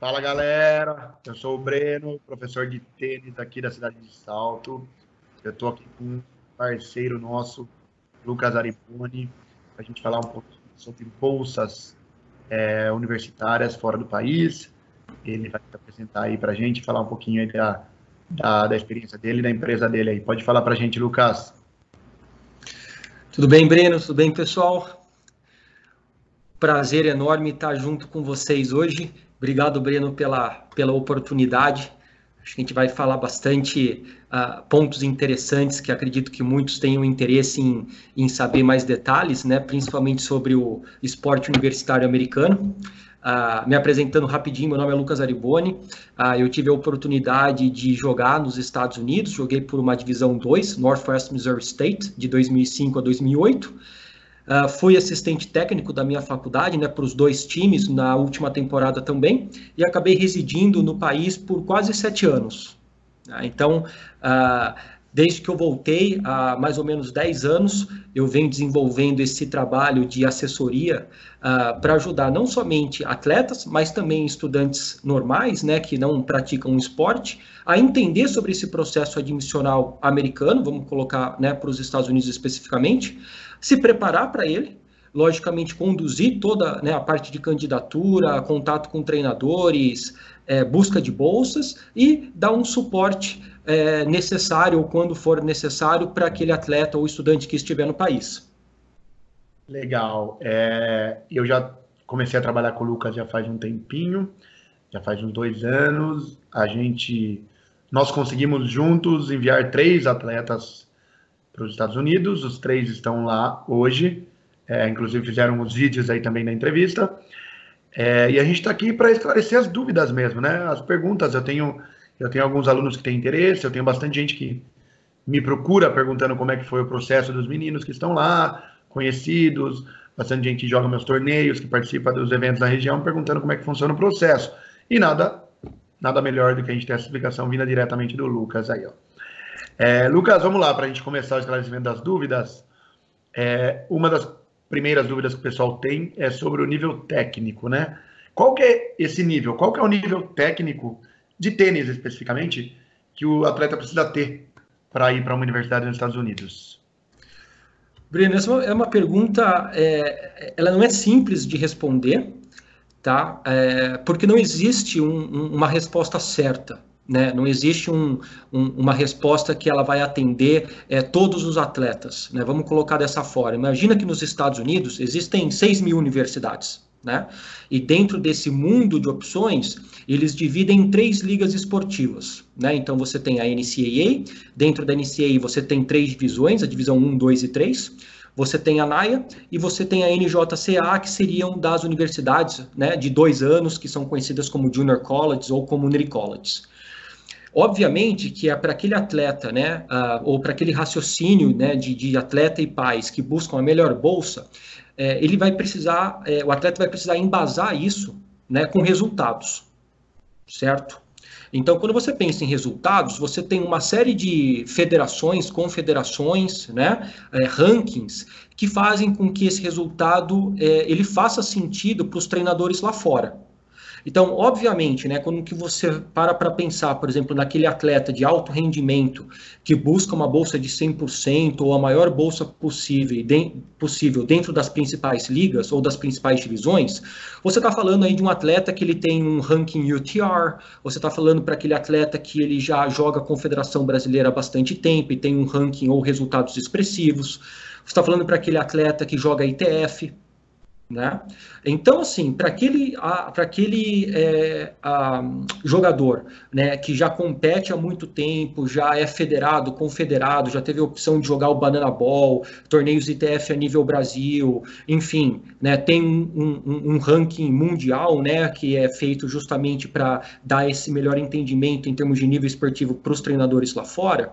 Fala galera, eu sou o Breno, professor de tênis aqui da cidade de Salto. Eu estou aqui com um parceiro nosso, Lucas Aripone, para a gente falar um pouco sobre bolsas é, universitárias fora do país. Ele vai se apresentar aí para a gente, falar um pouquinho aí da, da, da experiência dele, da empresa dele aí. Pode falar para a gente, Lucas. Tudo bem, Breno? Tudo bem, pessoal? Prazer enorme estar junto com vocês hoje. Obrigado, Breno, pela, pela oportunidade. Acho que a gente vai falar bastante uh, pontos interessantes que acredito que muitos tenham interesse em, em saber mais detalhes, né? principalmente sobre o esporte universitário americano. Uh, me apresentando rapidinho, meu nome é Lucas Ariboni. Uh, eu tive a oportunidade de jogar nos Estados Unidos, joguei por uma divisão 2, Northwest Missouri State, de 2005 a 2008. Uh, fui assistente técnico da minha faculdade, né, para os dois times na última temporada também, e acabei residindo no país por quase sete anos. Uh, então, uh, desde que eu voltei, há mais ou menos dez anos, eu venho desenvolvendo esse trabalho de assessoria uh, para ajudar não somente atletas, mas também estudantes normais, né, que não praticam esporte, a entender sobre esse processo admissional americano, vamos colocar né, para os Estados Unidos especificamente, se preparar para ele, logicamente conduzir toda né, a parte de candidatura, contato com treinadores, é, busca de bolsas e dar um suporte é, necessário ou quando for necessário para aquele atleta ou estudante que estiver no país. Legal. É, eu já comecei a trabalhar com o Lucas já faz um tempinho, já faz uns dois anos. A gente, nós conseguimos juntos enviar três atletas para os Estados Unidos. Os três estão lá hoje, é, inclusive fizeram os vídeos aí também da entrevista. É, e a gente está aqui para esclarecer as dúvidas mesmo, né? As perguntas. Eu tenho, eu tenho alguns alunos que têm interesse, eu tenho bastante gente que me procura perguntando como é que foi o processo dos meninos que estão lá, conhecidos, bastante gente que joga meus torneios, que participa dos eventos da região, perguntando como é que funciona o processo. E nada, nada melhor do que a gente ter essa explicação vinda diretamente do Lucas aí, ó. É, Lucas, vamos lá para a gente começar o esclarecimento das dúvidas. É, uma das primeiras dúvidas que o pessoal tem é sobre o nível técnico, né? Qual que é esse nível? Qual que é o nível técnico de tênis especificamente que o atleta precisa ter para ir para uma universidade nos Estados Unidos? Breno, essa é uma pergunta, é, ela não é simples de responder, tá? É, porque não existe um, um, uma resposta certa. Né? Não existe um, uma resposta que ela vai atender é, todos os atletas. Né? Vamos colocar dessa forma. Imagina que nos Estados Unidos existem 6 mil universidades. Né? E dentro desse mundo de opções, eles dividem em três ligas esportivas. Né? Então você tem a NCAA, dentro da NCAA você tem três divisões, a divisão 1, 2 e 3. Você tem a NAIA e você tem a NJCA, que seriam das universidades né, de dois anos, que são conhecidas como Junior Colleges ou Community Colleges. Obviamente que é para aquele atleta, né, uh, ou para aquele raciocínio né, de, de, atleta e pais que buscam a melhor bolsa, é, ele vai precisar, é, o atleta vai precisar embasar isso né, com resultados, certo? Então, quando você pensa em resultados, você tem uma série de federações, confederações, né, é, rankings, que fazem com que esse resultado é, ele faça sentido para os treinadores lá fora. Então, obviamente, né, quando que você para para pensar, por exemplo, naquele atleta de alto rendimento que busca uma bolsa de 100% ou a maior bolsa possível, de, possível dentro das principais ligas ou das principais divisões, você está falando aí de um atleta que ele tem um ranking UTR, você está falando para aquele atleta que ele já joga a Confederação Brasileira há bastante tempo e tem um ranking ou resultados expressivos, você está falando para aquele atleta que joga ITF, né? Então, assim, para aquele, para aquele é, a, jogador né, que já compete há muito tempo, já é federado, confederado, já teve a opção de jogar o Banana Ball, torneios ITF a nível Brasil, enfim, né, tem um, um, um ranking mundial né, que é feito justamente para dar esse melhor entendimento em termos de nível esportivo para os treinadores lá fora.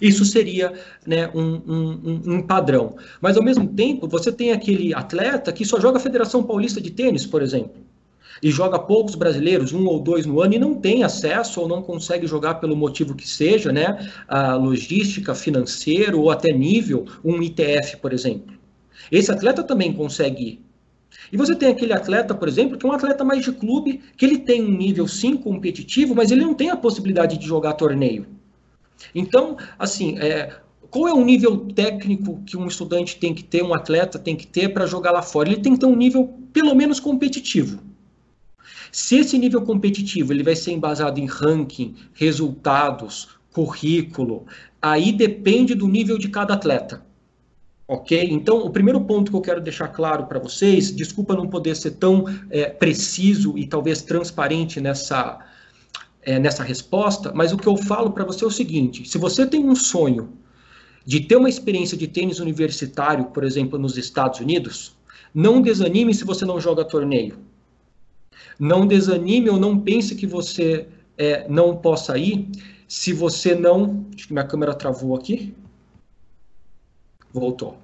Isso seria né, um, um, um, padrão. Mas, ao mesmo tempo, você tem aquele atleta que só joga a Federação Paulista de Tênis, por exemplo, e joga poucos brasileiros, um ou dois no ano, e não tem acesso ou não consegue jogar pelo motivo que seja, né, a logística, financeiro ou até nível, um ITF, por exemplo. Esse atleta também consegue ir. E você tem aquele atleta, por exemplo, que é um atleta mais de clube, que ele tem um nível sim competitivo, mas ele não tem a possibilidade de jogar torneio. Então, assim, é, qual é o nível técnico que um estudante tem que ter, um atleta tem que ter para jogar lá fora? Ele tem que ter um nível pelo menos competitivo. Se esse nível competitivo ele vai ser embasado em ranking, resultados, currículo, aí depende do nível de cada atleta. Ok? Então, o primeiro ponto que eu quero deixar claro para vocês, desculpa não poder ser tão é, preciso e talvez transparente nessa, é, nessa resposta, mas o que eu falo para você é o seguinte: se você tem um sonho de ter uma experiência de tênis universitário, por exemplo, nos Estados Unidos, não desanime se você não joga torneio. Não desanime ou não pense que você é, não possa ir se você não. Acho que minha câmera travou aqui. Voltou.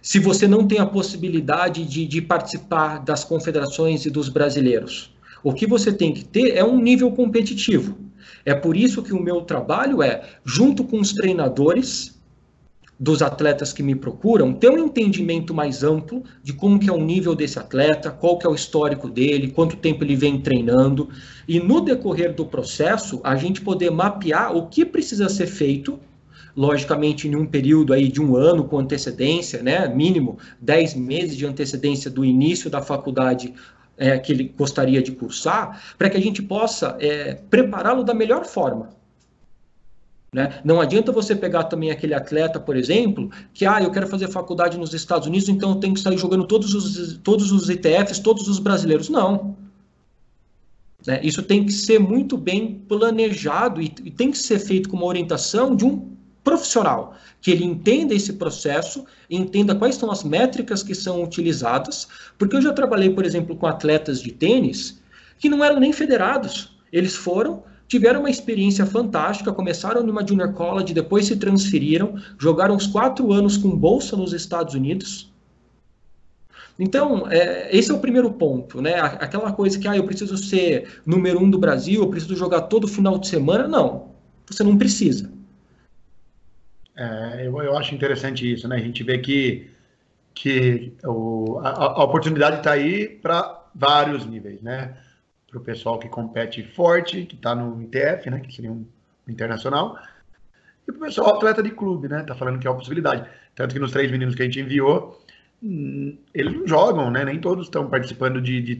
Se você não tem a possibilidade de, de participar das confederações e dos brasileiros. O que você tem que ter é um nível competitivo. É por isso que o meu trabalho é, junto com os treinadores, dos atletas que me procuram ter um entendimento mais amplo de como que é o nível desse atleta, qual que é o histórico dele, quanto tempo ele vem treinando e no decorrer do processo a gente poder mapear o que precisa ser feito, logicamente em um período aí de um ano com antecedência, né, mínimo 10 meses de antecedência do início da faculdade é, que ele gostaria de cursar, para que a gente possa é, prepará-lo da melhor forma. Né? Não adianta você pegar também aquele atleta, por exemplo, que ah, eu quero fazer faculdade nos Estados Unidos, então eu tenho que sair jogando todos os, todos os ITFs, todos os brasileiros. Não. Né? Isso tem que ser muito bem planejado e, e tem que ser feito com uma orientação de um profissional, que ele entenda esse processo, entenda quais são as métricas que são utilizadas, porque eu já trabalhei, por exemplo, com atletas de tênis que não eram nem federados. Eles foram, tiveram uma experiência fantástica, começaram numa junior college, depois se transferiram, jogaram os quatro anos com bolsa nos Estados Unidos. Então, é, esse é o primeiro ponto, né? Aquela coisa que, ah, eu preciso ser número um do Brasil, eu preciso jogar todo final de semana. Não, você não precisa. É, eu, eu, acho interessante isso, né? A gente vê que, que o, a, a oportunidade está aí para vários níveis, né? para o pessoal que compete forte, que está no ITF, né, que seria um, internacional, e para o pessoal atleta de clube, né, tá falando que é uma possibilidade. Tanto que nos três meninos que a gente enviou, hum, eles não jogam, né, nem todos estão participando de, de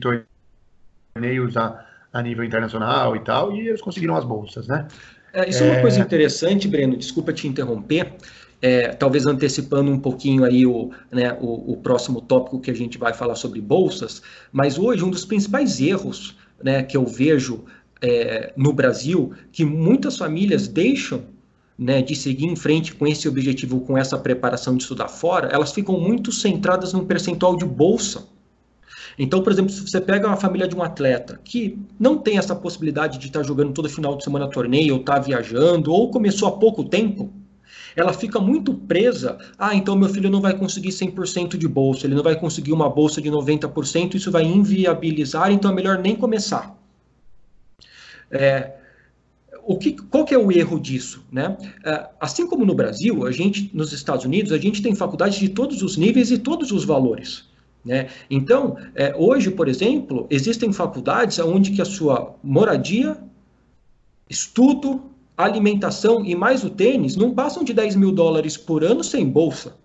torneios a, a nível internacional e tal, e eles conseguiram as bolsas, né. É, isso é... é uma coisa interessante, Breno, desculpa te interromper, é, talvez antecipando um pouquinho aí o, né, o, o, próximo tópico que a gente vai falar sobre bolsas, mas hoje um dos principais erros né, que eu vejo é, no Brasil, que muitas famílias deixam né, de seguir em frente com esse objetivo, com essa preparação de estudar fora, elas ficam muito centradas num percentual de bolsa. Então, por exemplo, se você pega uma família de um atleta que não tem essa possibilidade de estar jogando todo final de semana torneio, ou estar tá viajando, ou começou há pouco tempo, ela fica muito presa. Ah, então meu filho não vai conseguir 100% de bolsa, ele não vai conseguir uma bolsa de 90%, isso vai inviabilizar, então é melhor nem começar. É, o que, qual que é o erro disso? Né? É, assim como no Brasil, a gente, nos Estados Unidos, a gente tem faculdades de todos os níveis e todos os valores. Né? Então, é, hoje, por exemplo, existem faculdades onde que a sua moradia, estudo, alimentação e mais o tênis não passam de 10 mil dólares por ano sem bolsa.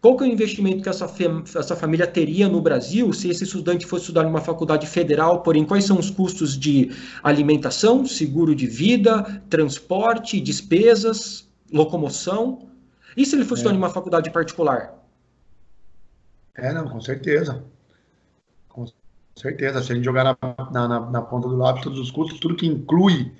Qual que é o investimento que essa, essa família teria no Brasil se esse estudante fosse estudar em uma faculdade federal? Porém, quais são os custos de alimentação, seguro de vida, transporte, despesas, locomoção? E se ele fosse é. estudar em uma faculdade particular? É, não, com certeza. Com certeza. Se a gente jogar na, na, na ponta do lápis todos os custos, tudo que inclui,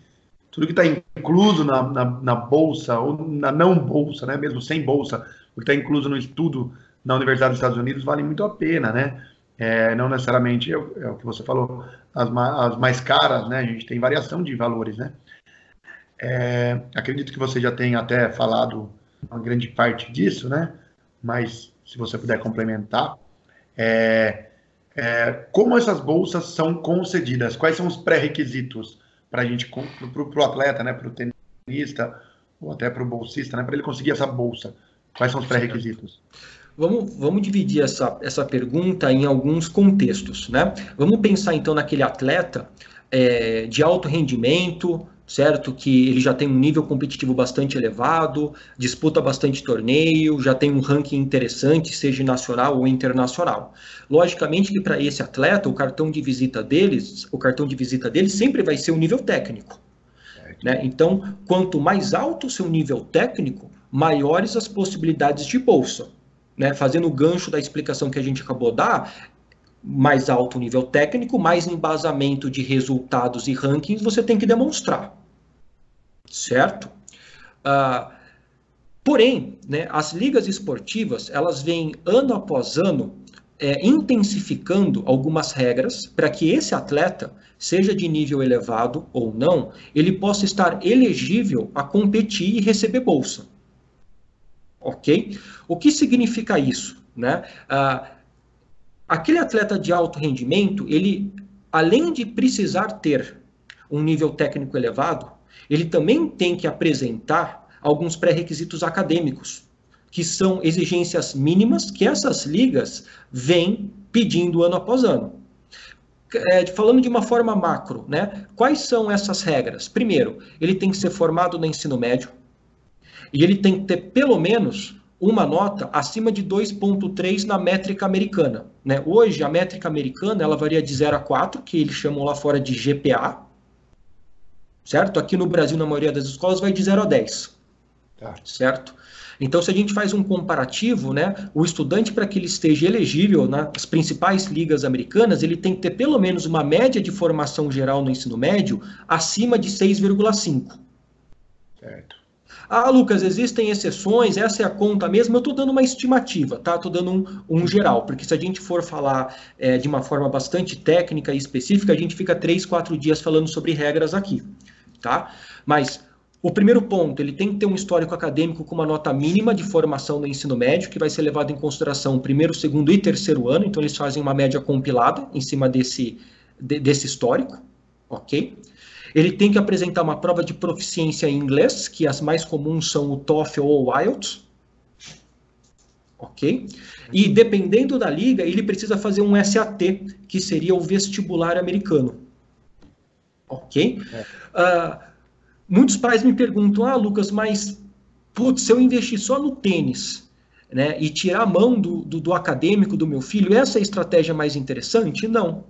tudo que está incluso na, na, na, bolsa, ou na não bolsa, né? Mesmo sem bolsa, o que está incluso no estudo na Universidade dos Estados Unidos vale muito a pena, né? É, não necessariamente é o, é o, que você falou, as, as, mais caras, né? A gente tem variação de valores, né? É, acredito que você já tenha até falado uma grande parte disso, né? Mas se você puder complementar, é, é, como essas bolsas são concedidas? Quais são os pré-requisitos para a gente, para o atleta, né, para o tenista ou até para o bolsista, né, para ele conseguir essa bolsa? Quais são os pré-requisitos? Vamos, vamos dividir essa, essa pergunta em alguns contextos, né? Vamos pensar então naquele atleta é, de alto rendimento, certo? Que ele já tem um nível competitivo bastante elevado, disputa bastante torneio, já tem um ranking interessante, seja nacional ou internacional. Logicamente que para esse atleta, o cartão de visita deles, o cartão de visita dele sempre vai ser o nível técnico. Né? Então, quanto mais alto o seu nível técnico, maiores as possibilidades de bolsa. Né? Fazendo o gancho da explicação que a gente acabou de dar, mais alto nível técnico, mais embasamento de resultados e rankings você tem que demonstrar. Certo? Uh, porém, né, as ligas esportivas, elas vêm ano após ano é, intensificando algumas regras para que esse atleta, seja de nível elevado ou não, ele possa estar elegível a competir e receber bolsa. Ok? O que significa isso? Né? Uh, aquele atleta de alto rendimento, ele, além de precisar ter um nível técnico elevado, ele também tem que apresentar alguns pré-requisitos acadêmicos, que são exigências mínimas que essas ligas vêm pedindo ano após ano. É, falando de uma forma macro, né? Quais são essas regras? Primeiro, ele tem que ser formado no ensino médio e ele tem que ter pelo menos uma nota acima de 2.3 na métrica americana. Né? Hoje, a métrica americana ela varia de 0 a 4, que eles chamam lá fora de GPA, certo? Aqui no Brasil, na maioria das escolas, vai de 0 a 10, tá. certo? Então, se a gente faz um comparativo, né, o estudante, para que ele esteja elegível nas principais ligas americanas, ele tem que ter pelo menos uma média de formação geral no ensino médio acima de 6,5. Certo. Ah, Lucas, existem exceções, essa é a conta mesmo. Eu estou dando uma estimativa, tá? Estou dando um, um, geral, porque se a gente for falar é, de uma forma bastante técnica e específica, a gente fica três, quatro dias falando sobre regras aqui, tá? Mas o primeiro ponto, ele tem que ter um histórico acadêmico com uma nota mínima de formação no ensino médio, que vai ser levado em consideração primeiro, segundo e terceiro ano, então eles fazem uma média compilada em cima desse, de, desse histórico, ok? Ele tem que apresentar uma prova de proficiência em inglês, que as mais comuns são o TOEFL ou o IELTS. Ok? E dependendo da liga, ele precisa fazer um SAT, que seria o vestibular americano. Ok? Uh, muitos pais me perguntam, ah, Lucas, mas putz, se eu investir só no tênis, né, e tirar a mão do, do, do acadêmico do meu filho, essa é a estratégia mais interessante? Não.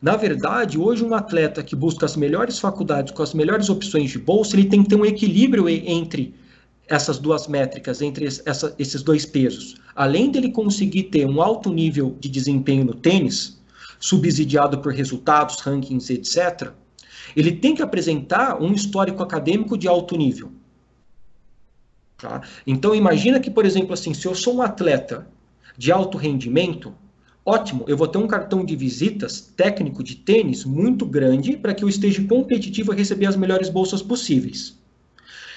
Na verdade, hoje um atleta que busca as melhores faculdades com as melhores opções de bolsa, ele tem que ter um equilíbrio entre essas duas métricas, entre essa, esses dois pesos. Além dele conseguir ter um alto nível de desempenho no tênis, subsidiado por resultados, rankings, etc., ele tem que apresentar um histórico acadêmico de alto nível. Tá? Então, imagina que, por exemplo, assim, se eu sou um atleta de alto rendimento, Ótimo, eu vou ter um cartão de visitas técnico de tênis muito grande para que eu esteja competitivo a receber as melhores bolsas possíveis.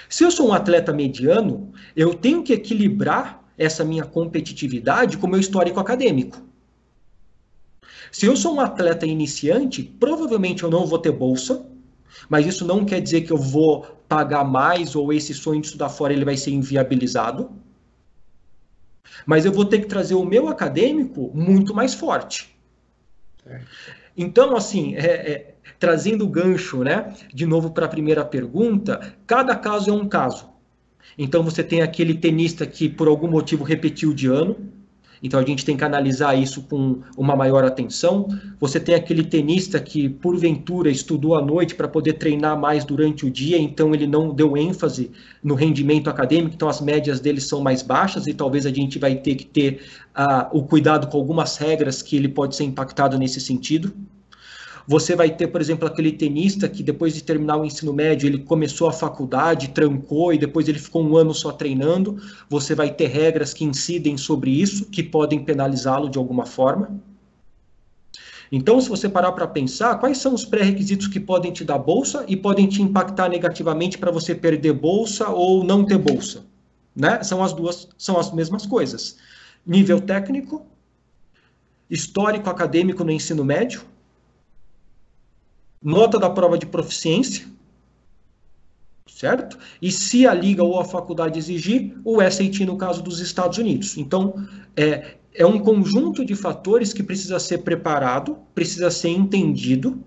Se eu sou um atleta mediano, eu tenho que equilibrar essa minha competitividade com o meu histórico acadêmico. Se eu sou um atleta iniciante, provavelmente eu não vou ter bolsa, mas isso não quer dizer que eu vou pagar mais ou esse sonho de estudar fora ele vai ser inviabilizado mas eu vou ter que trazer o meu acadêmico muito mais forte. É. Então, assim, é, é, trazendo o gancho, né, de novo para a primeira pergunta, cada caso é um caso. Então, você tem aquele tenista que por algum motivo repetiu de ano, então a gente tem que analisar isso com uma maior atenção. Você tem aquele tenista que, porventura, estudou à noite para poder treinar mais durante o dia, então ele não deu ênfase no rendimento acadêmico, então as médias dele são mais baixas e talvez a gente vai ter que ter uh, o cuidado com algumas regras que ele pode ser impactado nesse sentido. Você vai ter, por exemplo, aquele tenista que depois de terminar o ensino médio, ele começou a faculdade, trancou e depois ele ficou um ano só treinando. Você vai ter regras que incidem sobre isso, que podem penalizá-lo de alguma forma. Então, se você parar para pensar, quais são os pré-requisitos que podem te dar bolsa e podem te impactar negativamente para você perder bolsa ou não ter bolsa? Né? São as duas, são as mesmas coisas. Nível técnico, histórico acadêmico no ensino médio, nota da prova de proficiência certo? E se a liga ou a faculdade exigir, o SAT no caso dos Estados Unidos. Então, é, é um conjunto de fatores que precisa ser preparado, precisa ser entendido,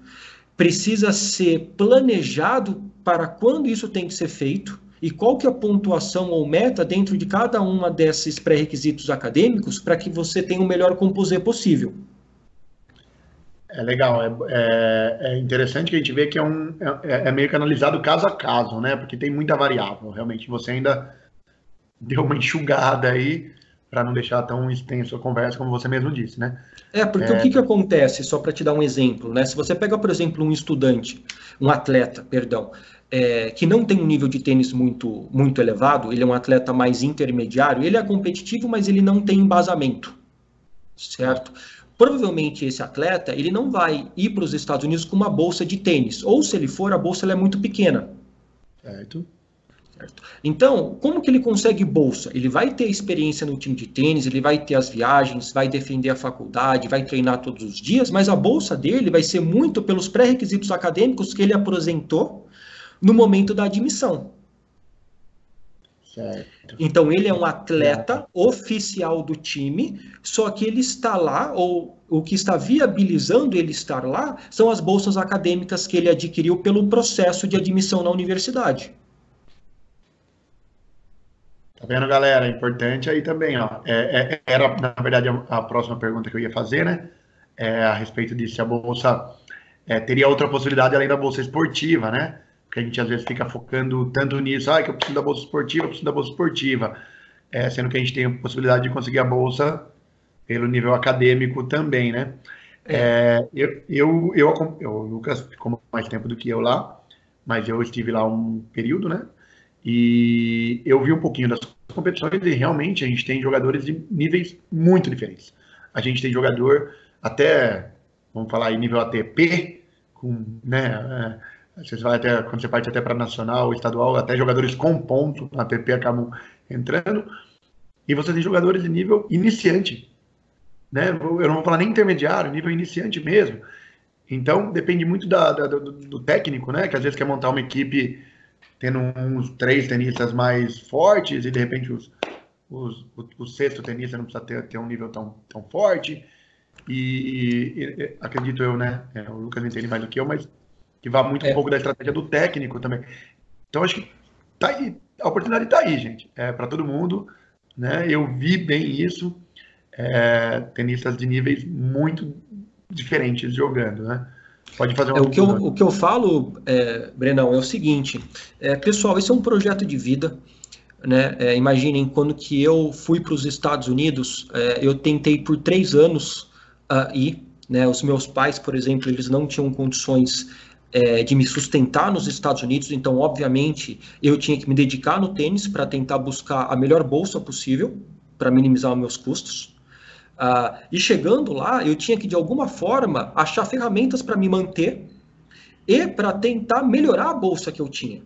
precisa ser planejado para quando isso tem que ser feito e qual que é a pontuação ou meta dentro de cada uma desses pré-requisitos acadêmicos para que você tenha o melhor composê possível. É legal, é, é, é, interessante que a gente vê que é, um, é, é, meio que analisado caso a caso, né? Porque tem muita variável. Realmente, você ainda deu uma enxugada aí para não deixar tão extenso a conversa, como você mesmo disse, né? É, porque o que, que acontece, só para te dar um exemplo, né? Se você pega, por exemplo, um estudante, um atleta, perdão, é, que não tem um nível de tênis muito, muito elevado, ele é um atleta mais intermediário, ele é competitivo, mas ele não tem embasamento, certo? Provavelmente esse atleta ele não vai ir para os Estados Unidos com uma bolsa de tênis, ou se ele for, a bolsa é muito pequena. Certo. certo. Então, como que ele consegue bolsa? Ele vai ter experiência no time de tênis, ele vai ter as viagens, vai defender a faculdade, vai treinar todos os dias, mas a bolsa dele vai ser muito pelos pré-requisitos acadêmicos que ele apresentou no momento da admissão. Certo. Então ele é um atleta certo. oficial do time, só que ele está lá, ou o que está viabilizando ele estar lá, são as bolsas acadêmicas que ele adquiriu pelo processo de admissão na universidade. Tá vendo, galera? Importante aí também, ó. É, é, era, na verdade, a, a, próxima pergunta que eu ia fazer, né? É, a respeito disso, se a bolsa é, teria outra possibilidade além da bolsa esportiva, né? Que a gente às vezes fica focando tanto nisso, ah, que eu preciso da bolsa esportiva, eu preciso da bolsa esportiva, é, sendo que a gente tem a possibilidade de conseguir a bolsa pelo nível acadêmico também, né? É. É, eu, eu, eu, eu, o Lucas ficou mais tempo do que eu lá, mas eu estive lá um período, né? E eu vi um pouquinho das competições e realmente a gente tem jogadores de níveis muito diferentes. A gente tem jogador até, vamos falar em nível ATP, com, né? É, você vai até, quando você parte até para nacional, estadual, até jogadores com ponto na PP acabam entrando. E você tem jogadores de nível iniciante. Né? Eu não vou falar nem intermediário, nível iniciante mesmo. Então, depende muito da, da, do, do, técnico, né? Que às vezes quer montar uma equipe tendo uns três tenistas mais fortes e de repente os, os, o, o sexto tenista não precisa ter, ter um nível tão, tão forte. E, e, acredito eu, né? É, o Lucas entende mais do que eu, mas que vá muito é. um pouco da estratégia do técnico também. Então, acho que tá aí, a oportunidade está aí, gente, é, para todo mundo. Né? Eu vi bem isso, é, tenistas de níveis muito diferentes jogando, né? Pode fazer uma é, o, que eu, o que eu falo, é, Brenão, é o seguinte, é, pessoal, esse é um projeto de vida, né? É, imaginem, quando que eu fui para os Estados Unidos, é, eu tentei por três anos uh, ir, né? Os meus pais, por exemplo, eles não tinham condições é, de me sustentar nos Estados Unidos, então, obviamente, eu tinha que me dedicar no tênis para tentar buscar a melhor bolsa possível para minimizar os meus custos. Uh, e chegando lá, eu tinha que, de alguma forma, achar ferramentas para me manter e para tentar melhorar a bolsa que eu tinha.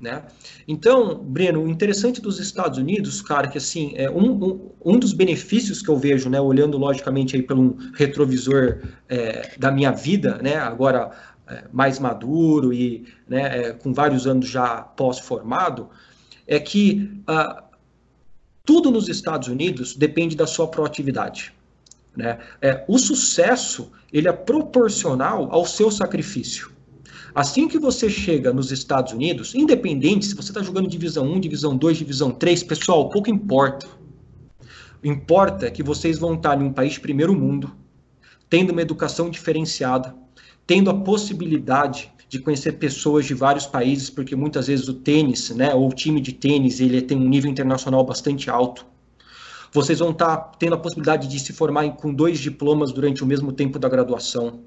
Né? Então, Breno, o interessante dos Estados Unidos, cara, que assim, é um, um, um dos benefícios que eu vejo, né, olhando logicamente aí pelo retrovisor é, da minha vida, né, agora é, mais maduro e né, é, com vários anos já pós-formado, é que uh, tudo nos Estados Unidos depende da sua proatividade. Né? É, o sucesso ele é proporcional ao seu sacrifício. Assim que você chega nos Estados Unidos, independente se você está jogando divisão 1, divisão 2, divisão 3, pessoal, pouco importa. Importa é que vocês vão estar em um país primeiro mundo, tendo uma educação diferenciada, tendo a possibilidade de conhecer pessoas de vários países, porque muitas vezes o tênis, né, ou o time de tênis, ele tem um nível internacional bastante alto. Vocês vão estar tá tendo a possibilidade de se formar com dois diplomas durante o mesmo tempo da graduação.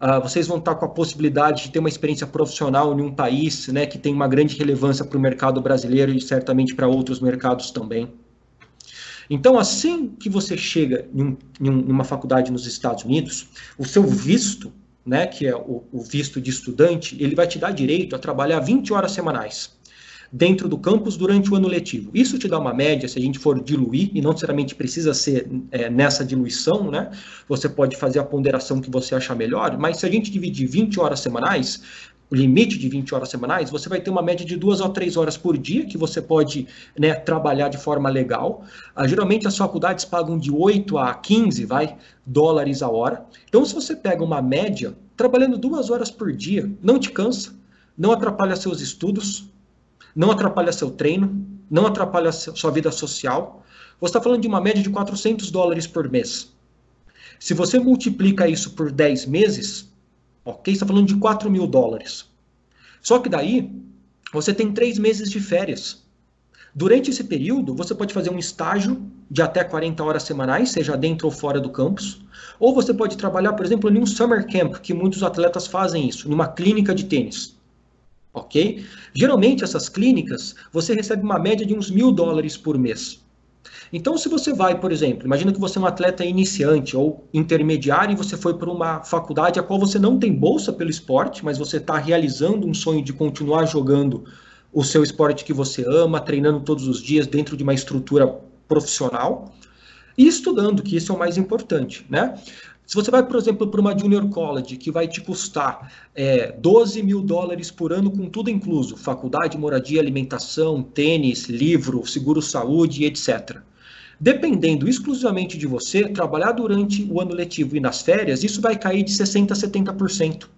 Uh, vocês vão estar tá com a possibilidade de ter uma experiência profissional em um país né, que tem uma grande relevância para o mercado brasileiro e certamente para outros mercados também. Então, assim que você chega em, um, em uma faculdade nos Estados Unidos, o seu visto né, que é o, o, visto de estudante, ele vai te dar direito a trabalhar 20 horas semanais dentro do campus durante o ano letivo. Isso te dá uma média, se a gente for diluir, e não necessariamente precisa ser é, nessa diluição, né? Você pode fazer a ponderação que você achar melhor, mas se a gente dividir 20 horas semanais, limite de 20 horas semanais, você vai ter uma média de duas ou três horas por dia que você pode né, trabalhar de forma legal. Ah, geralmente as faculdades pagam de 8 a 15 vai, dólares a hora. Então, se você pega uma média, trabalhando duas horas por dia, não te cansa, não atrapalha seus estudos, não atrapalha seu treino, não atrapalha sua vida social. Você está falando de uma média de 400 dólares por mês. Se você multiplica isso por 10 meses, Ok? Está falando de 4 mil dólares. Só que daí você tem três meses de férias. Durante esse período, você pode fazer um estágio de até 40 horas semanais, seja dentro ou fora do campus, ou você pode trabalhar, por exemplo, em um summer camp, que muitos atletas fazem isso, numa clínica de tênis. Ok? Geralmente, essas clínicas, você recebe uma média de uns mil dólares por mês. Então, se você vai, por exemplo, imagina que você é um atleta iniciante ou intermediário e você foi para uma faculdade a qual você não tem bolsa pelo esporte, mas você está realizando um sonho de continuar jogando o seu esporte que você ama, treinando todos os dias dentro de uma estrutura profissional e estudando, que isso é o mais importante, né? Se você vai, por exemplo, para uma junior college que vai te custar é, 12 mil dólares por ano com tudo incluso, faculdade, moradia, alimentação, tênis, livro, seguro-saúde, etc. Dependendo exclusivamente de você, trabalhar durante o ano letivo e nas férias, isso vai cair de 60% a 70%.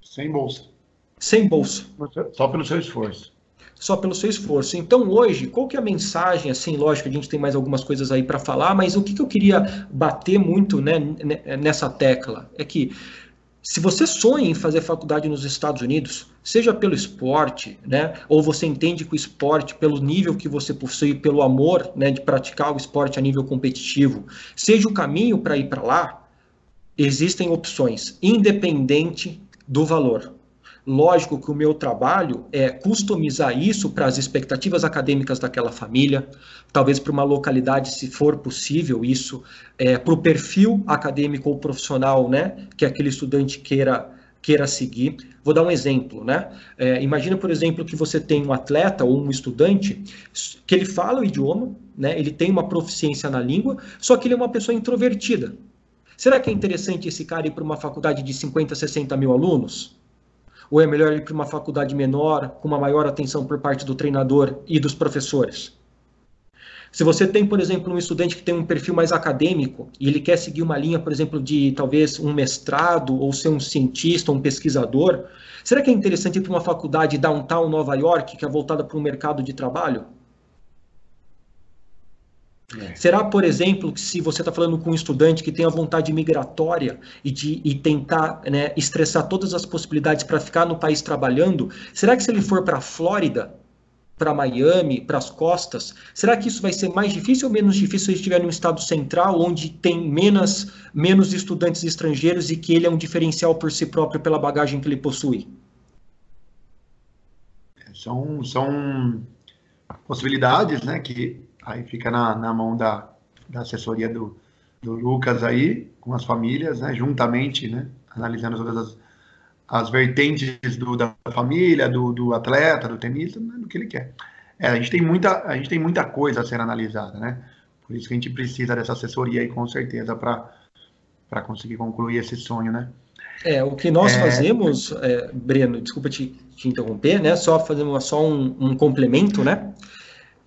Sem bolsa. Sem bolsa. Só pelo seu esforço. Só pelo seu esforço. Então, hoje, qual que é a mensagem? Assim, lógico, a gente tem mais algumas coisas aí para falar, mas o que, que eu queria bater muito né, nessa tecla é que se você sonha em fazer faculdade nos Estados Unidos, seja pelo esporte, né, ou você entende que o esporte, pelo nível que você possui, pelo amor né, de praticar o esporte a nível competitivo, seja o caminho para ir para lá, existem opções, independente do valor. Lógico que o meu trabalho é customizar isso para as expectativas acadêmicas daquela família, talvez para uma localidade, se for possível, isso, é, para o perfil acadêmico ou profissional né, que aquele estudante queira, queira seguir. Vou dar um exemplo. Né? É, imagina, por exemplo, que você tem um atleta ou um estudante que ele fala o idioma, né, ele tem uma proficiência na língua, só que ele é uma pessoa introvertida. Será que é interessante esse cara ir para uma faculdade de 50, 60 mil alunos? Ou é melhor ir para uma faculdade menor, com uma maior atenção por parte do treinador e dos professores? Se você tem, por exemplo, um estudante que tem um perfil mais acadêmico e ele quer seguir uma linha, por exemplo, de talvez um mestrado ou ser um cientista, um pesquisador, será que é interessante ir para uma faculdade downtown Nova York, que é voltada para o mercado de trabalho? É. Será, por exemplo, que se você está falando com um estudante que tem a vontade migratória e de e tentar né, estressar todas as possibilidades para ficar no país trabalhando, será que se ele for para a Flórida, para Miami, para as costas, será que isso vai ser mais difícil ou menos difícil se ele estiver num estado central, onde tem menos, menos estudantes estrangeiros e que ele é um diferencial por si próprio pela bagagem que ele possui? São, são possibilidades né, que Aí fica na, na mão da, da assessoria do, do Lucas aí, com as famílias, né, juntamente, né, analisando todas as, as vertentes do, da família, do, do atleta, do tenista, né, do que ele quer. É, a, gente tem muita, a gente tem muita coisa a ser analisada, né? Por isso que a gente precisa dessa assessoria aí, com certeza, para conseguir concluir esse sonho, né? É, o que nós é... fazemos, é, Breno, desculpa te, te, interromper, né? Só fazemos só um, um complemento, né?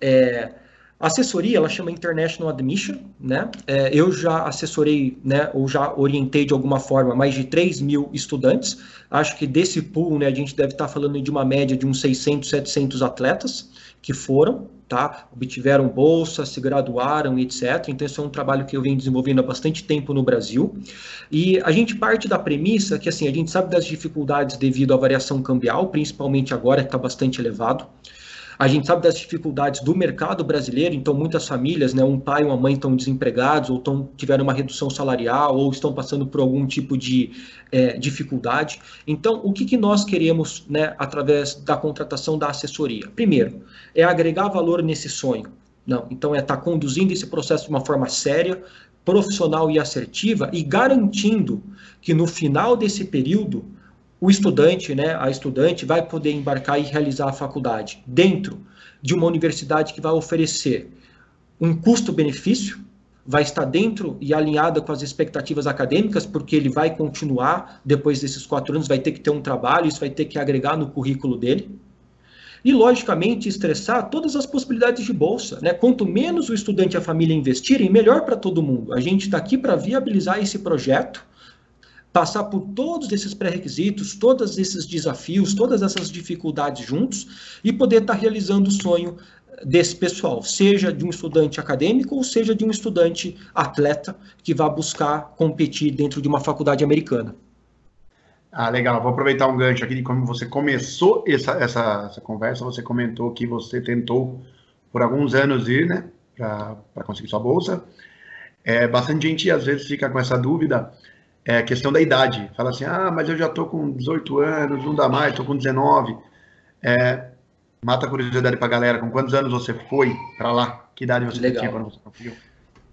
É, a assessoria, ela chama International Admission, né? É, eu já assessorei, né, ou já orientei de alguma forma mais de 3 mil estudantes. Acho que desse pool, né, a gente deve estar falando de uma média de uns 600, 700 atletas que foram, tá? Obtiveram bolsa, se graduaram, etc. Então, isso é um trabalho que eu venho desenvolvendo há bastante tempo no Brasil. E a gente parte da premissa que, assim, a gente sabe das dificuldades devido à variação cambial, principalmente agora, que está bastante elevado. A gente sabe das dificuldades do mercado brasileiro, então muitas famílias, né, um pai e uma mãe estão desempregados ou tão, tiveram uma redução salarial ou estão passando por algum tipo de é, dificuldade. Então, o que, que nós queremos né, através da contratação da assessoria? Primeiro, é agregar valor nesse sonho. Não, então é estar tá conduzindo esse processo de uma forma séria, profissional e assertiva e garantindo que no final desse período o estudante, né, a estudante vai poder embarcar e realizar a faculdade dentro de uma universidade que vai oferecer um custo-benefício, vai estar dentro e alinhada com as expectativas acadêmicas, porque ele vai continuar, depois desses quatro anos, vai ter que ter um trabalho, isso vai ter que agregar no currículo dele. E, logicamente, estressar todas as possibilidades de bolsa. Né? Quanto menos o estudante e a família investirem, melhor para todo mundo. A gente está aqui para viabilizar esse projeto, passar por todos esses pré-requisitos, todos esses desafios, todas essas dificuldades juntos e poder estar realizando o sonho desse pessoal, seja de um estudante acadêmico ou seja de um estudante atleta que vá buscar competir dentro de uma faculdade americana. Ah, legal. Vou aproveitar um gancho aqui de como você começou essa, essa, essa conversa. Você comentou que você tentou por alguns anos ir, né, para conseguir sua bolsa. É, bastante gente às vezes fica com essa dúvida, é a questão da idade. Fala assim, ah, mas eu já estou com 18 anos, não dá mais, estou com 19. É, mata a curiosidade para a galera, com quantos anos você foi para lá? Que idade você Legal. tinha quando você conseguiu?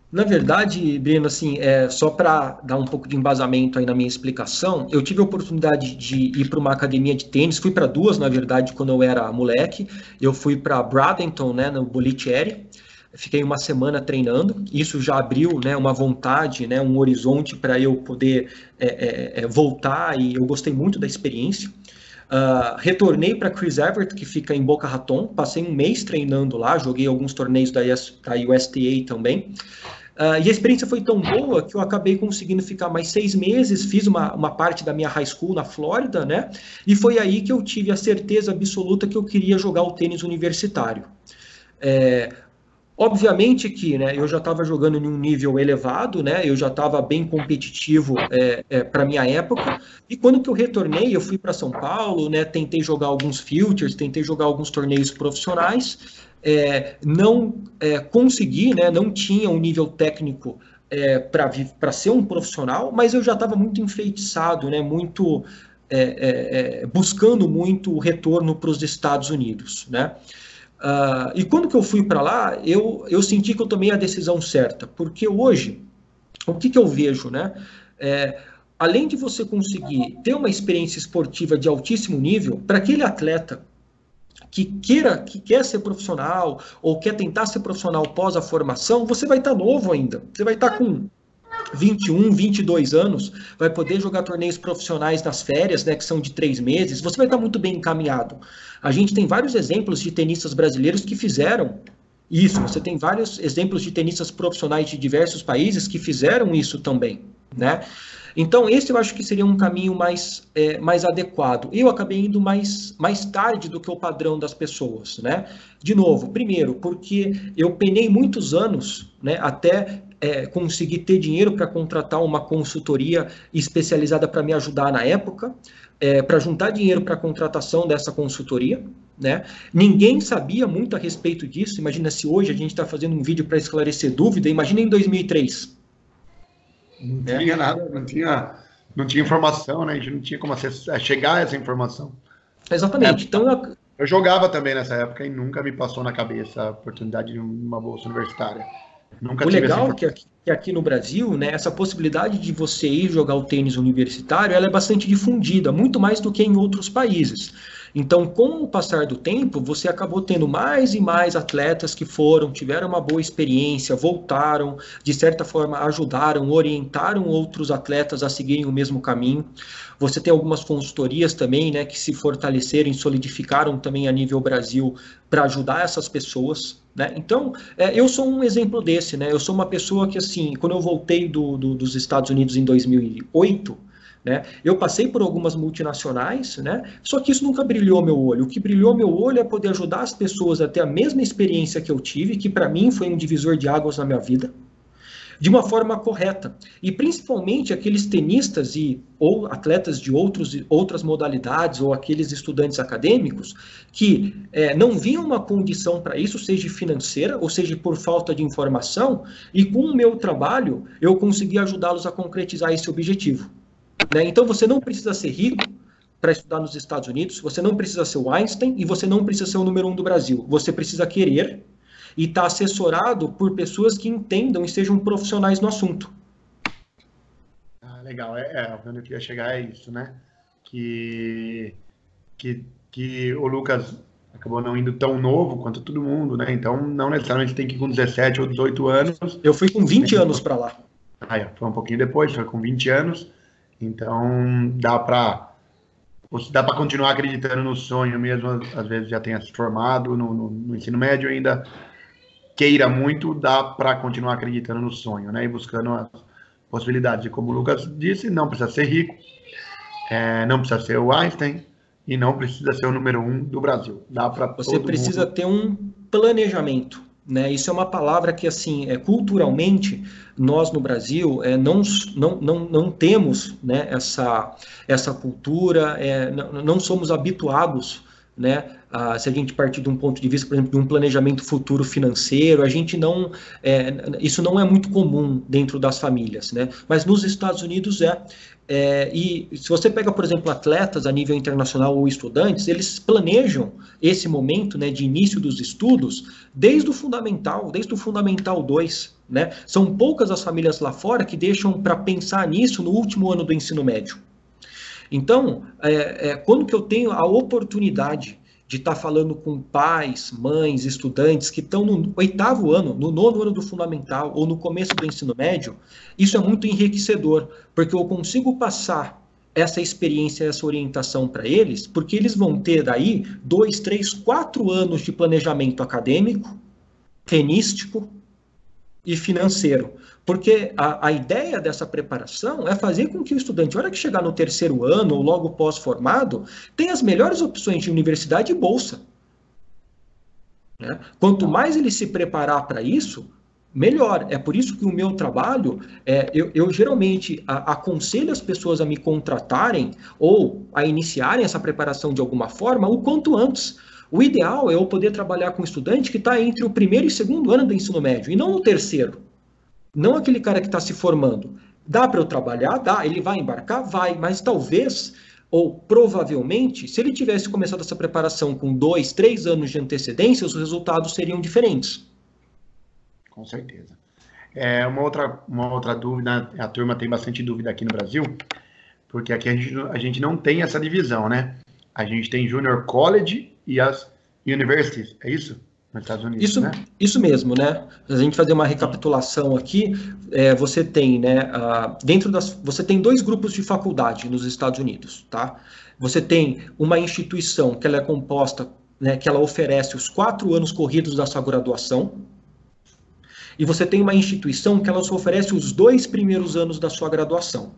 Na verdade, Breno, assim, é, só para dar um pouco de embasamento aí na minha explicação, eu tive a oportunidade de ir para uma academia de tênis, fui para duas, na verdade, quando eu era moleque. Eu fui para Bradenton, né, no Bolitieri, fiquei uma semana treinando. Isso já abriu, né, uma vontade, né, um horizonte para eu poder é, é, é, voltar e eu gostei muito da experiência. Uh, retornei para Chris Everett, que fica em Boca Raton, passei um mês treinando lá, joguei alguns torneios da, da USTA também. Uh, e a experiência foi tão boa que eu acabei conseguindo ficar mais seis meses, fiz uma, uma parte da minha high school na Flórida, né? E foi aí que eu tive a certeza absoluta que eu queria jogar o tênis universitário. É, Obviamente que né, eu já estava jogando em um nível elevado, né, eu já estava bem competitivo é, é, para minha época, e quando que eu retornei, eu fui para São Paulo, né, tentei jogar alguns futures, tentei jogar alguns torneios profissionais, é, não é, consegui, né, não tinha um nível técnico é, para ser um profissional, mas eu já estava muito enfeitiçado, né, muito é, buscando muito o retorno para os Estados Unidos, né? Uh, e quando que eu fui para lá, eu, eu senti que eu tomei a decisão certa, porque hoje, o que, que eu vejo, né? É, além de você conseguir ter uma experiência esportiva de altíssimo nível, para aquele atleta que queira, que quer ser profissional ou quer tentar ser profissional pós a formação, você vai estar tá novo ainda. Você vai estar tá com 21, 22 anos, vai poder jogar torneios profissionais nas férias, né, que são de três meses, você vai estar muito bem encaminhado. A gente tem vários exemplos de tenistas brasileiros que fizeram isso. Você tem vários exemplos de tenistas profissionais de diversos países que fizeram isso também, né? Então, esse eu acho que seria um caminho mais, é, mais adequado. Eu acabei indo mais, mais tarde do que o padrão das pessoas, né? De novo, primeiro, porque eu penei muitos anos, né, até é, conseguir ter dinheiro para contratar uma consultoria especializada para me ajudar na época, é, para juntar dinheiro para a contratação dessa consultoria, né? Ninguém sabia muito a respeito disso. Imagina se hoje a gente está fazendo um vídeo para esclarecer dúvida. Imagina em 2003. Não é. tinha nada, não tinha, não tinha informação, né? A gente não tinha como acessar, chegar a essa informação. Exatamente. É, então, eu... eu jogava também nessa época e nunca me passou na cabeça a oportunidade de uma bolsa universitária. Nunca o legal é que aqui, que aqui no Brasil, né, essa possibilidade de você ir jogar o tênis universitário, ela é bastante difundida, muito mais do que em outros países. Então, com o passar do tempo, você acabou tendo mais e mais atletas que foram, tiveram uma boa experiência, voltaram, de certa forma ajudaram, orientaram outros atletas a seguirem o mesmo caminho. Você tem algumas consultorias também, né, que se fortaleceram, solidificaram também a nível Brasil para ajudar essas pessoas. Né? Então, é, eu sou um exemplo desse, né? Eu sou uma pessoa que, assim, quando eu voltei do, do, dos Estados Unidos em 2008, né? Eu passei por algumas multinacionais, né? só que isso nunca brilhou meu olho. O que brilhou meu olho é poder ajudar as pessoas a ter a mesma experiência que eu tive, que para mim foi um divisor de águas na minha vida, de uma forma correta. E principalmente aqueles tenistas e ou atletas de outros, outras modalidades ou aqueles estudantes acadêmicos que é, não viam uma condição para isso, seja financeira ou seja por falta de informação, e com o meu trabalho eu consegui ajudá-los a concretizar esse objetivo. Né? Então você não precisa ser rico para estudar nos Estados Unidos, você não precisa ser o Einstein e você não precisa ser o número um do Brasil. Você precisa querer e estar tá assessorado por pessoas que entendam e sejam profissionais no assunto. Ah, legal, é, é onde eu queria chegar é isso, né? Que, que, que o Lucas acabou não indo tão novo quanto todo mundo, né? Então, não necessariamente tem que ir com 17 ou 18 anos. Eu fui com 20 anos para lá. Ah, foi um pouquinho depois, foi com 20 anos. Então, dá para dá para continuar acreditando no sonho mesmo, às vezes já tenha se formado no, no, no ensino médio ainda queira muito, dá para continuar acreditando no sonho, né? E buscando as possibilidades. E como o Lucas disse, não precisa ser rico, é, não precisa ser o Einstein e não precisa ser o número um do Brasil. Dá para Você precisa mundo... ter um planejamento. Né? Isso é uma palavra que, assim, é, culturalmente, nós no Brasil é, não, não, não, não temos né, essa, essa cultura, é, não, não somos habituados né? Ah, se a gente partir de um ponto de vista, por exemplo, de um planejamento futuro financeiro, a gente não, é, isso não é muito comum dentro das famílias, né? Mas nos Estados Unidos é. é. E se você pega, por exemplo, atletas a nível internacional ou estudantes, eles planejam esse momento, né, de início dos estudos desde o fundamental, desde o fundamental 2, né? São poucas as famílias lá fora que deixam para pensar nisso no último ano do ensino médio. Então, é, é, quando que eu tenho a oportunidade de estar tá falando com pais, mães, estudantes que estão no oitavo ano, no nono ano do fundamental ou no começo do ensino médio, isso é muito enriquecedor, porque eu consigo passar essa experiência, essa orientação para eles, porque eles vão ter daí dois, três, quatro anos de planejamento acadêmico, tenístico e financeiro. Porque a, a, ideia dessa preparação é fazer com que o estudante, na hora que chegar no terceiro ano ou logo pós-formado, tenha as melhores opções de universidade e bolsa. Né? Quanto mais ele se preparar para isso, melhor. É por isso que o meu trabalho, é, eu, eu geralmente a, aconselho as pessoas a me contratarem ou a iniciarem essa preparação de alguma forma o quanto antes. O ideal é eu poder trabalhar com um estudante que está entre o primeiro e segundo ano do ensino médio, e não no terceiro. Não aquele cara que está se formando. Dá para eu trabalhar? Dá. Ele vai embarcar? Vai. Mas talvez, ou provavelmente, se ele tivesse começado essa preparação com dois, três anos de antecedência, os resultados seriam diferentes. Com certeza. É, uma, outra, uma outra dúvida, a turma tem bastante dúvida aqui no Brasil, porque aqui a gente, a gente não tem essa divisão, né? A gente tem Junior College e as Universities, é isso? nos Estados Unidos, isso, né? Isso mesmo, né? A gente fazer uma recapitulação aqui, é, você tem, né, uh, dentro das, você tem dois grupos de faculdade nos Estados Unidos, tá? Você tem uma instituição que ela é composta, né, que ela oferece os quatro anos corridos da sua graduação, e você tem uma instituição que ela oferece os dois primeiros anos da sua graduação.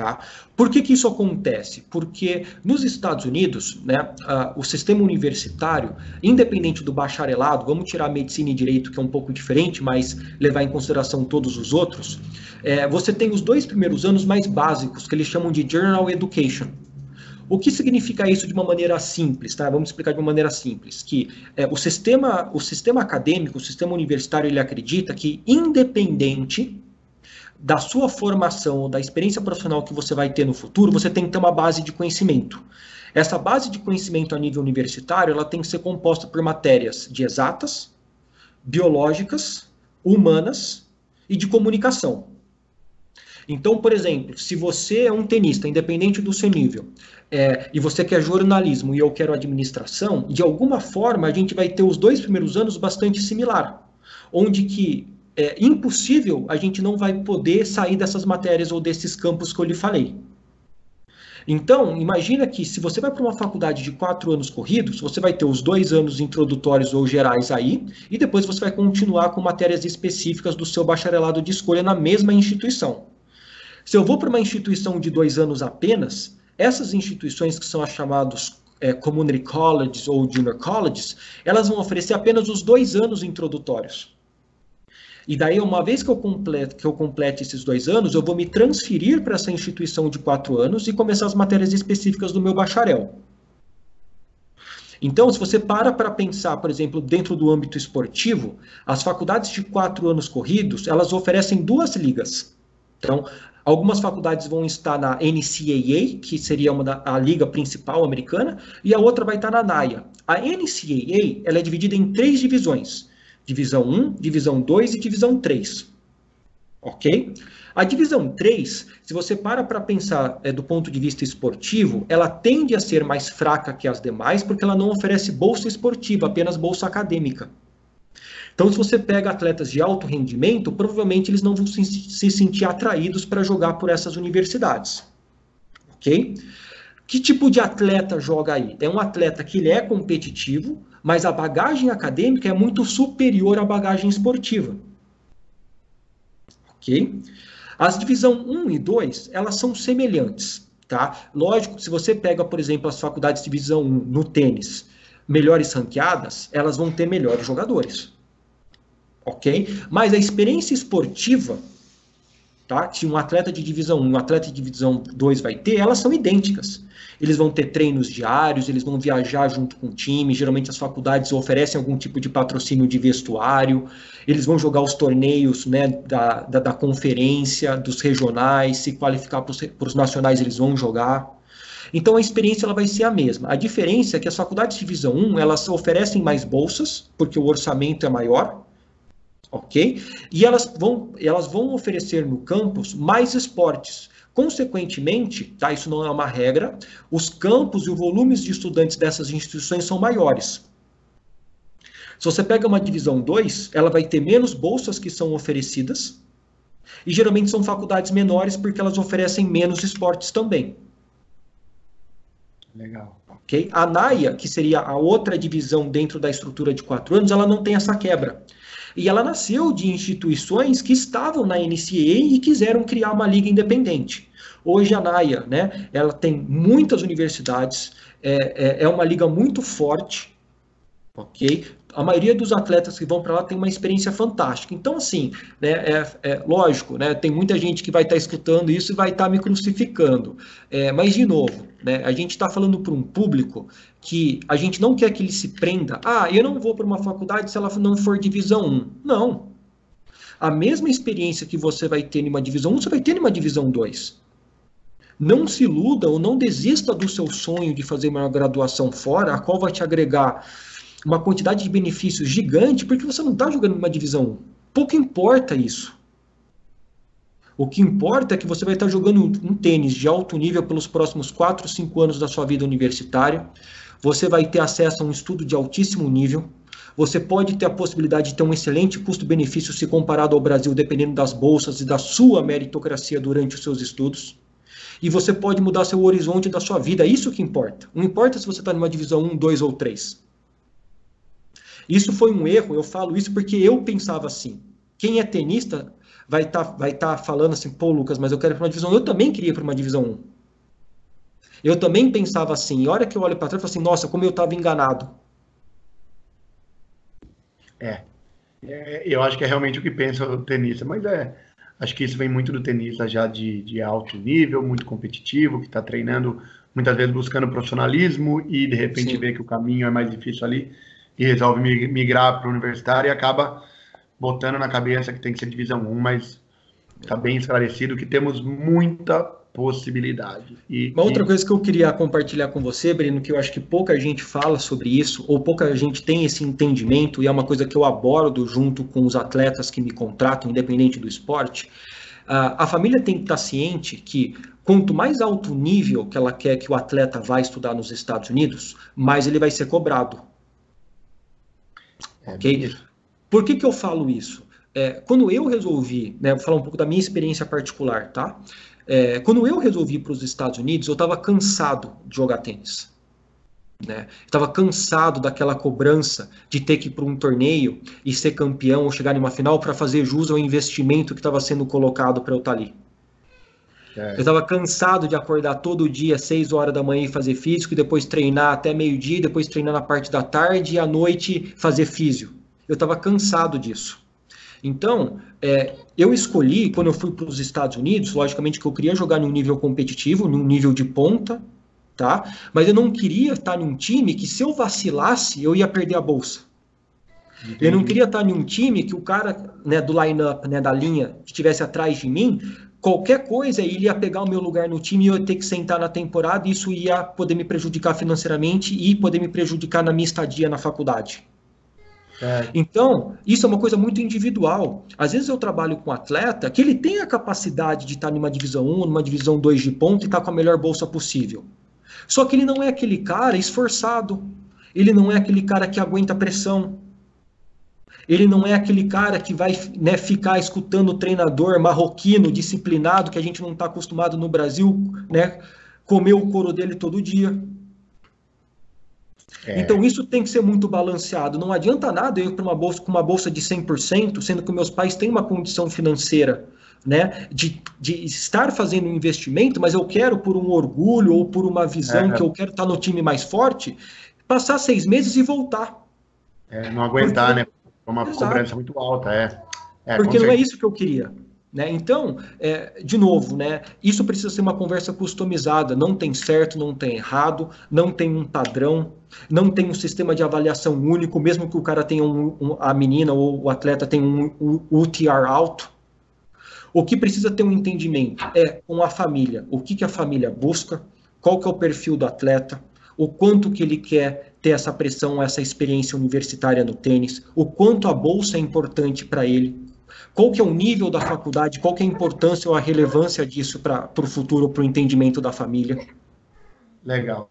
Tá? Por que, que isso acontece? Porque nos Estados Unidos, né, uh, o sistema universitário, independente do bacharelado, vamos tirar medicina e direito, que é um pouco diferente, mas levar em consideração todos os outros, é, você tem os dois primeiros anos mais básicos, que eles chamam de General Education. O que significa isso de uma maneira simples? Tá? Vamos explicar de uma maneira simples. Que é, o, sistema, o sistema acadêmico, o sistema universitário, ele acredita que, independente da sua formação ou da experiência profissional que você vai ter no futuro, você tem que ter uma base de conhecimento. Essa base de conhecimento a nível universitário, ela tem que ser composta por matérias de exatas, biológicas, humanas e de comunicação. Então, por exemplo, se você é um tenista, independente do seu nível, é, e você quer jornalismo e eu quero administração, de alguma forma a gente vai ter os dois primeiros anos bastante similar, onde que é impossível, a gente não vai poder sair dessas matérias ou desses campos que eu lhe falei. Então, imagina que se você vai para uma faculdade de quatro anos corridos, você vai ter os dois anos introdutórios ou gerais aí, e depois você vai continuar com matérias específicas do seu bacharelado de escolha na mesma instituição. Se eu vou para uma instituição de dois anos apenas, essas instituições que são as chamadas é, community colleges ou junior colleges, elas vão oferecer apenas os dois anos introdutórios. E daí, uma vez que eu, complete, que eu complete esses dois anos, eu vou me transferir para essa instituição de quatro anos e começar as matérias específicas do meu bacharel. Então, se você para para pensar, por exemplo, dentro do âmbito esportivo, as faculdades de quatro anos corridos, elas oferecem duas ligas. Então, algumas faculdades vão estar na NCAA, que seria uma da, a liga principal americana, e a outra vai estar na NAIA. A NCAA, ela é dividida em três divisões divisão 1, divisão 2 e divisão 3. Ok? A divisão 3, se você para para pensar é, do ponto de vista esportivo, ela tende a ser mais fraca que as demais porque ela não oferece bolsa esportiva, apenas bolsa acadêmica. Então, se você pega atletas de alto rendimento, provavelmente eles não vão se, se sentir atraídos para jogar por essas universidades. Ok? Que tipo de atleta joga aí? É um atleta que ele é competitivo, mas a bagagem acadêmica é muito superior à bagagem esportiva. Ok? As divisão 1 e 2, elas são semelhantes, tá? Lógico, se você pega, por exemplo, as faculdades de divisão 1 no tênis, melhores ranqueadas, elas vão ter melhores jogadores ok? Mas a experiência esportiva, tá? Que um atleta de divisão 1 um atleta de divisão 2 vai ter, elas são idênticas. Eles vão ter treinos diários, eles vão viajar junto com o time, geralmente as faculdades oferecem algum tipo de patrocínio de vestuário, eles vão jogar os torneios né, da, da, da conferência, dos regionais, se qualificar para os nacionais eles vão jogar. Então a experiência ela vai ser a mesma. A diferença é que as faculdades de divisão 1, elas oferecem mais bolsas, porque o orçamento é maior, ok? E elas vão, elas vão oferecer no campus mais esportes. Consequentemente, tá, isso não é uma regra, os campos e os volumes de estudantes dessas instituições são maiores. Se você pega uma divisão 2, ela vai ter menos bolsas que são oferecidas, e geralmente são faculdades menores porque elas oferecem menos esportes também. Legal. Ok? A NAIA, que seria a outra divisão dentro da estrutura de quatro anos, ela não tem essa quebra. E ela nasceu de instituições que estavam na NCAA e quiseram criar uma liga independente. Hoje a NAIA, né, ela tem muitas universidades, é, é, é uma liga muito forte, ok? a maioria dos atletas que vão para lá tem uma experiência fantástica. Então, assim, né, é, é, lógico, né, tem muita gente que vai estar tá escutando isso e vai estar tá me crucificando. É, mas, de novo, né, a gente está falando para um público que a gente não quer que ele se prenda. Ah, eu não vou para uma faculdade se ela não for divisão 1. Não. A mesma experiência que você vai ter em uma divisão 1, você vai ter em uma divisão 2. Não se iluda ou não desista do seu sonho de fazer uma graduação fora, a qual vai te agregar uma quantidade de benefícios gigante porque você não está jogando numa divisão 1. Pouco importa isso. O que importa é que você vai estar jogando um tênis de alto nível pelos próximos 4, 5 anos da sua vida universitária. Você vai ter acesso a um estudo de altíssimo nível. Você pode ter a possibilidade de ter um excelente custo-benefício se comparado ao Brasil, dependendo das bolsas e da sua meritocracia durante os seus estudos. E você pode mudar seu horizonte da sua vida. Isso que importa. Não importa se você está numa divisão 1, 2 ou 3. Isso foi um erro, eu falo isso porque eu pensava assim. Quem é tenista vai estar tá, vai tá falando assim, pô, Lucas, mas eu quero ir para uma divisão. Eu também queria ir para uma divisão 1. Eu também pensava assim, e a hora que eu olho para trás, eu falo assim, nossa, como eu estava enganado. É. é. Eu acho que é realmente o que pensa o tenista, mas é. Acho que isso vem muito do tenista já de, de alto nível, muito competitivo, que está treinando, muitas vezes buscando profissionalismo e de repente Sim. vê que o caminho é mais difícil ali e resolve migrar para o universitário e acaba botando na cabeça que tem que ser divisão 1, mas está bem esclarecido que temos muita possibilidade. E, Uma outra coisa que eu queria compartilhar com você, Breno, que eu acho que pouca gente fala sobre isso, ou pouca gente tem esse entendimento, e é uma coisa que eu abordo junto com os atletas que me contratam, independente do esporte, a família tem que estar ciente que quanto mais alto nível que ela quer que o atleta vá estudar nos Estados Unidos, mais ele vai ser cobrado. É ok? Por que, que eu falo isso? É, quando eu resolvi, né, vou falar um pouco da minha experiência particular, tá? É, quando eu resolvi para os Estados Unidos, eu estava cansado de jogar tênis. Né? Estava cansado daquela cobrança de ter que ir para um torneio e ser campeão ou chegar em uma final para fazer jus ao investimento que estava sendo colocado para eu estar tá ali. É. Eu estava cansado de acordar todo dia, 6 horas da manhã e fazer físico, e depois treinar até meio-dia, depois treinar na parte da tarde e à noite fazer físio. Eu estava cansado disso. Então, é, eu escolhi, quando eu fui para os Estados Unidos, logicamente que eu queria jogar num nível competitivo, num nível de ponta, tá? Mas eu não queria estar num time que, se eu vacilasse, eu ia perder a bolsa. Entendi. Eu não queria estar em um time que o cara né, do line-up, né, da linha, que estivesse atrás de mim, qualquer coisa, ele ia pegar o meu lugar no time e eu ia ter que sentar na temporada, e isso ia poder me prejudicar financeiramente e poder me prejudicar na minha estadia na faculdade. É. Então, isso é uma coisa muito individual. Às vezes eu trabalho com um atleta que ele tem a capacidade de estar numa divisão 1, numa divisão 2 de ponto e estar com a melhor bolsa possível. Só que ele não é aquele cara esforçado. Ele não é aquele cara que aguenta pressão. Ele não é aquele cara que vai né, ficar escutando o treinador marroquino, disciplinado, que a gente não está acostumado no Brasil, né, comer o couro dele todo dia. É. Então isso tem que ser muito balanceado. Não adianta nada eu ir para uma bolsa com uma bolsa de 100%, sendo que meus pais têm uma condição financeira né, de, de estar fazendo um investimento, mas eu quero por um orgulho ou por uma visão é. que eu quero estar no time mais forte, passar seis meses e voltar. É, não aguentar, Porque... né? uma Exato. cobrança muito alta, é. é Porque não é isso que eu queria. Né? Então, é, de novo, né, isso precisa ser uma conversa customizada. Não tem certo, não tem errado, não tem um padrão, não tem um sistema de avaliação único, mesmo que o cara tenha um, um a menina ou o atleta tenha um, um UTR alto. O que precisa ter um entendimento é com a família. O que, que a família busca, qual que é o perfil do atleta, o quanto que ele quer ter essa pressão, essa experiência universitária no tênis, o quanto a bolsa é importante para ele, qual que é o nível da faculdade, qual que é a importância ou a relevância disso para o futuro, para o entendimento da família. Legal.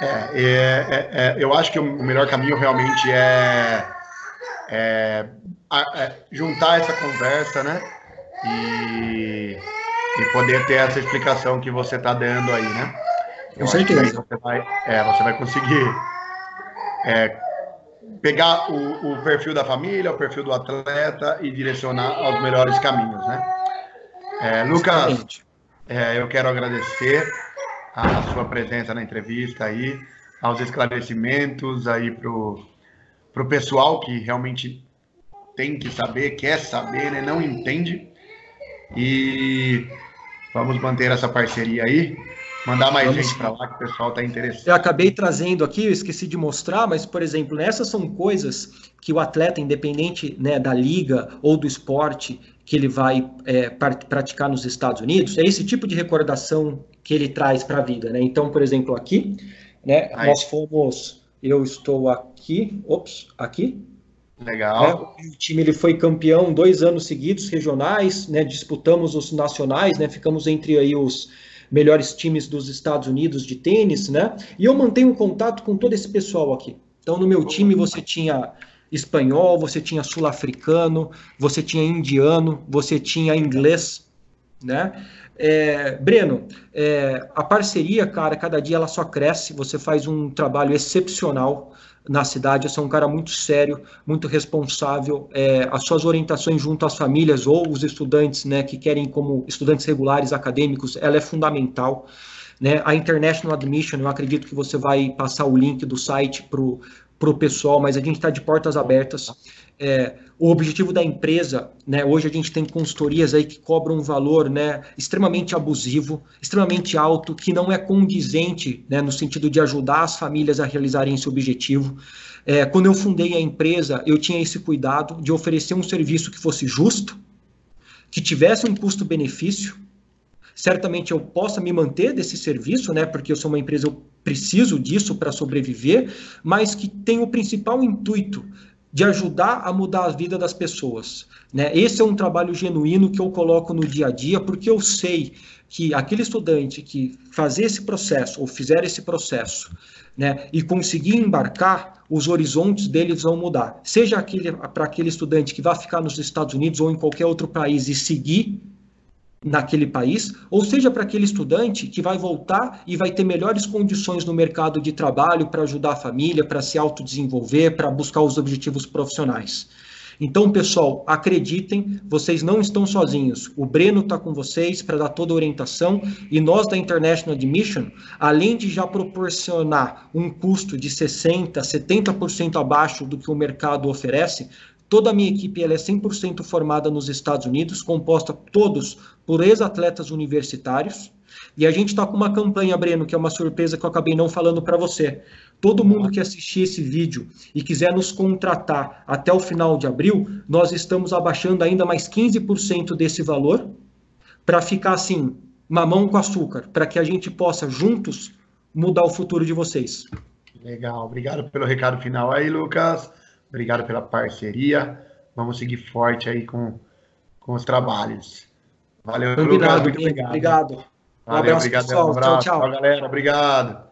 É, é, é, é, eu acho que o melhor caminho realmente é, é, é juntar essa conversa, né? E, e poder ter essa explicação que você está dando aí, né? Com certeza. Você vai, é, você vai conseguir pegar o, o, perfil da família, o perfil do atleta e direcionar aos melhores caminhos, né? É, Lucas, é, eu quero agradecer a sua presença na entrevista aí, aos esclarecimentos aí pro, pro pessoal que realmente tem que saber, quer saber, né? Não entende. E vamos manter essa parceria aí. Mandar mais Vamos... gente para lá que o pessoal está interessado. Eu acabei trazendo aqui, eu esqueci de mostrar, mas, por exemplo, essas são coisas que o atleta, independente né, da liga ou do esporte que ele vai é, praticar nos Estados Unidos, é esse tipo de recordação que ele traz para a vida. Né? Então, por exemplo, aqui, né, nós fomos, eu estou aqui, ops, aqui, Legal. Né? O time ele foi campeão dois anos seguidos regionais, né? Disputamos os nacionais, né? Ficamos entre aí os melhores times dos Estados Unidos de tênis, né? E eu mantenho contato com todo esse pessoal aqui. Então, no meu time você tinha espanhol, você tinha sul-africano, você tinha indiano, você tinha inglês, né? É, Breno, é, a parceria, cara, cada dia ela só cresce. Você faz um trabalho excepcional na cidade. Eu sou um cara muito sério, muito responsável. É, as suas orientações junto às famílias ou os estudantes, né, que querem como estudantes regulares acadêmicos, ela é fundamental. Né? A International Admission, eu acredito que você vai passar o link do site para o pessoal, mas a gente está de portas abertas. É, o objetivo da empresa, né, hoje a gente tem consultorias aí que cobram um valor né, extremamente abusivo, extremamente alto, que não é condizente né, no sentido de ajudar as famílias a realizarem esse objetivo. É, quando eu fundei a empresa, eu tinha esse cuidado de oferecer um serviço que fosse justo, que tivesse um custo-benefício. Certamente eu possa me manter desse serviço, né, porque eu sou uma empresa, eu preciso disso para sobreviver, mas que tem o principal intuito de ajudar a mudar a vida das pessoas. Né? Esse é um trabalho genuíno que eu coloco no dia a dia, porque eu sei que aquele estudante que fazer esse processo ou fizer esse processo né, e conseguir embarcar, os horizontes deles vão mudar. Seja para aquele estudante que vai ficar nos Estados Unidos ou em qualquer outro país e seguir naquele país, ou seja, para aquele estudante que vai voltar e vai ter melhores condições no mercado de trabalho para ajudar a família, para se autodesenvolver, para buscar os objetivos profissionais. Então, pessoal, acreditem, vocês não estão sozinhos. O Breno está com vocês para dar toda a orientação e nós da International Admission, além de já proporcionar um custo de 60%, 70% abaixo do que o mercado oferece, Toda a minha equipe ela é 100% formada nos Estados Unidos, composta todos por ex-atletas universitários. E a gente está com uma campanha, Breno, que é uma surpresa que eu acabei não falando para você. Todo mundo que assistir esse vídeo e quiser nos contratar até o final de abril, nós estamos abaixando ainda mais 15% desse valor para ficar assim, mamão com açúcar, para que a gente possa juntos mudar o futuro de vocês. Legal, obrigado pelo recado final aí, Lucas. Obrigado pela parceria. Vamos seguir forte aí com, com os trabalhos. Valeu, Lucas. Muito obrigado. obrigado. Um Valeu, abraço, obrigado, pessoal. Um abraço. Tchau, tchau. tchau, galera. Obrigado.